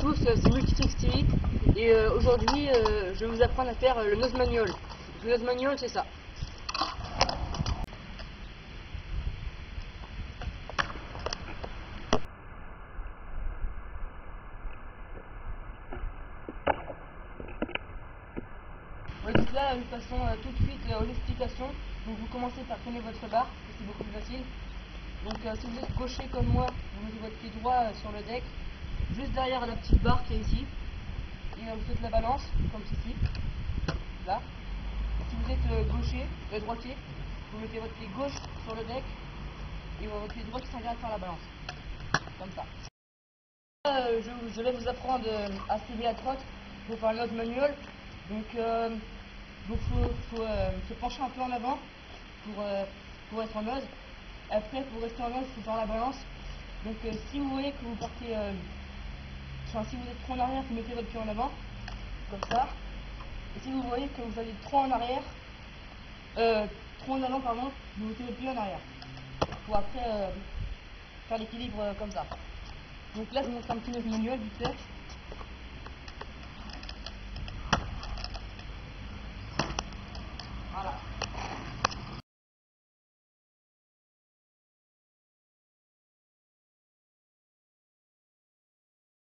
tous, euh, c'est Multitrix et euh, aujourd'hui euh, je vais vous apprendre à faire le nose manual. Le nose manual c'est ça. Donc là nous passons euh, tout de suite euh, aux explications. Donc vous commencez par tourner votre barre, c'est beaucoup plus facile. Donc euh, si vous êtes gaucher comme moi, vous mettez votre pied droit euh, sur le deck, juste derrière la petite barre qui est ici. Et euh, vous faites la balance, comme ceci. Là. Si vous êtes euh, gaucher, euh, droitier, vous mettez votre pied gauche sur le deck et votre pied droit qui s'engage faire la balance. Comme ça. Euh, je, je vais vous apprendre euh, à céder à trotte pour faire le nose manual. Donc, euh, donc faut, faut euh, se pencher un peu en avant pour, euh, pour être en nose. Après, pour rester en nose, il faut faire la balance. Donc, euh, si vous voyez que vous partez, enfin, si vous êtes trop en arrière, vous mettez votre pied en avant, comme ça. Et si vous voyez que vous allez trop en arrière, trop en avant, pardon, vous mettez votre pied en arrière. Pour après faire l'équilibre comme ça. Donc là, je vous montre un petit nose manuel vite fait.